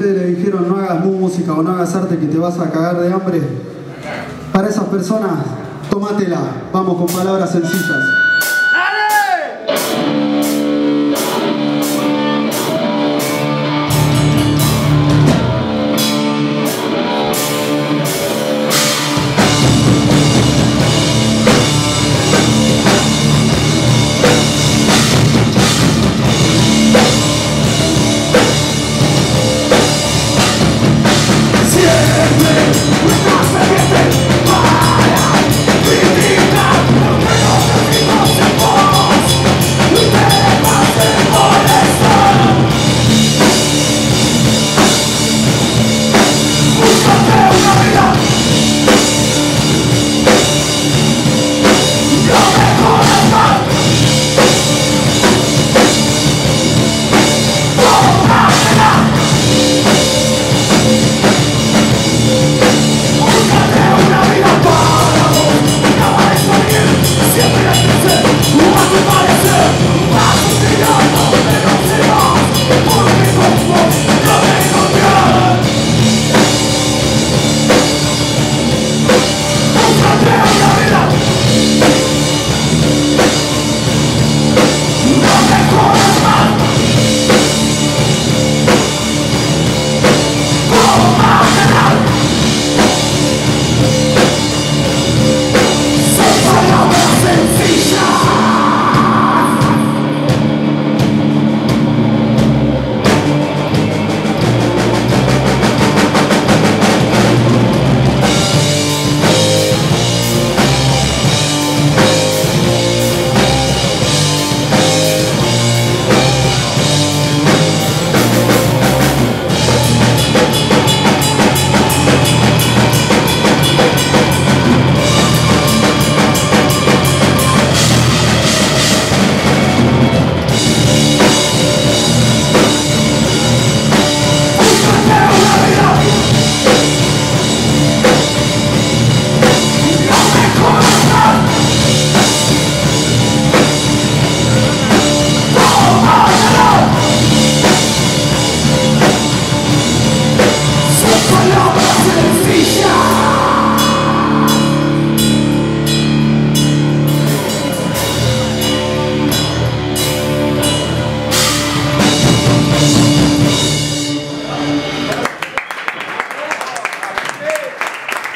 ustedes le dijeron no hagas música o no hagas arte que te vas a cagar de hambre? Para esas personas, tómatela. Vamos con palabras sencillas.